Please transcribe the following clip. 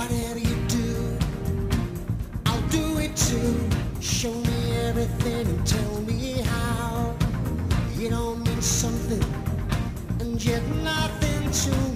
What did you do? I'll do it too. Show me everything and tell me how. You don't mean something and yet nothing to